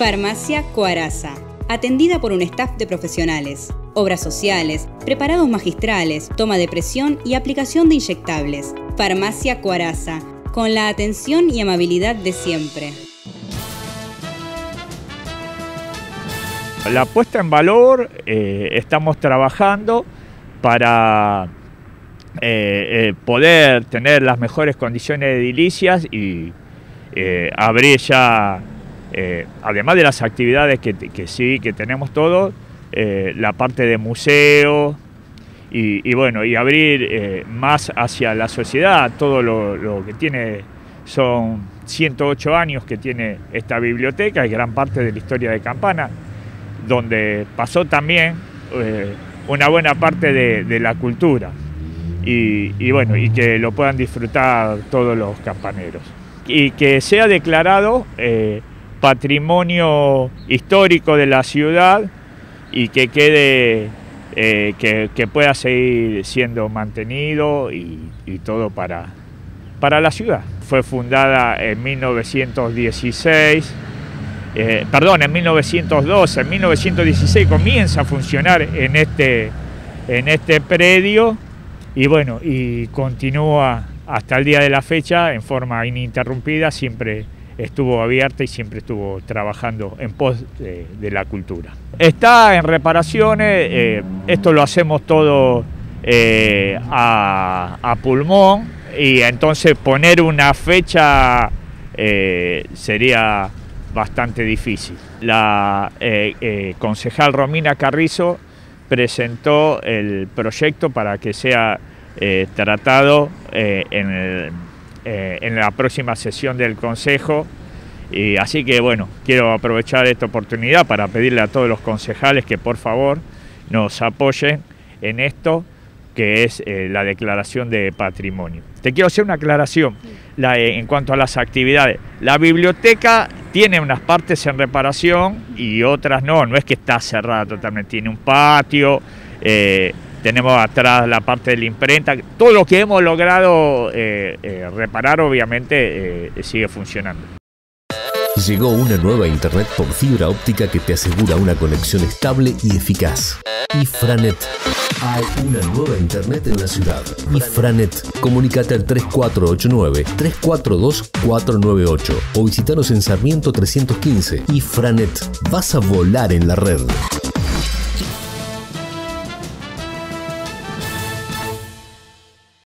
Farmacia Coaraza. Atendida por un staff de profesionales. Obras sociales, preparados magistrales, toma de presión y aplicación de inyectables. Farmacia Coaraza. Con la atención y amabilidad de siempre. La puesta en valor, eh, estamos trabajando para eh, eh, poder tener las mejores condiciones edilicias y abrir ya, además de las actividades que, sí, que tenemos todos, la parte de museo y, bueno, y abrir más hacia la sociedad todo lo, lo que tiene, son 108 años que tiene esta biblioteca y gran parte de la historia de Campana donde pasó también eh, una buena parte de, la cultura y, bueno, y que lo puedan disfrutar todos los campaneros. Y que sea declarado eh, patrimonio histórico de la ciudad y que quede, eh, que, pueda seguir siendo mantenido y, todo para, para la ciudad. Fue fundada en 1916 eh, perdón, en 1912, en 1916 comienza a funcionar en este, en este predio y bueno, y continúa hasta el día de la fecha en forma ininterrumpida, siempre estuvo abierta y siempre estuvo trabajando en pos de, la cultura. Está en reparaciones, eh, esto lo hacemos todo eh, a, pulmón y entonces poner una fecha sería bastante difícil. La eh, eh, concejal Romina Carrizo presentó el proyecto para que sea eh, tratado en, la próxima sesión del Consejo. Y así que bueno, quiero aprovechar esta oportunidad para pedirle a todos los concejales que por favor nos apoyen en esto que es la declaración de patrimonio. Te quiero hacer una aclaración en cuanto a las actividades. La biblioteca tiene unas partes en reparación y otras no, no es que está cerrada totalmente, tiene un patio, eh, tenemos atrás la parte de la imprenta, todo lo que hemos logrado eh, eh, reparar obviamente sigue funcionando. Llegó una nueva internet por fibra óptica que te asegura una conexión estable y eficaz. Ifranet. Hay una nueva internet en la ciudad. Ifranet. Comunicate al 3489-342-498 o visitanos en Sarmiento 315. Ifranet. Vas a volar en la red.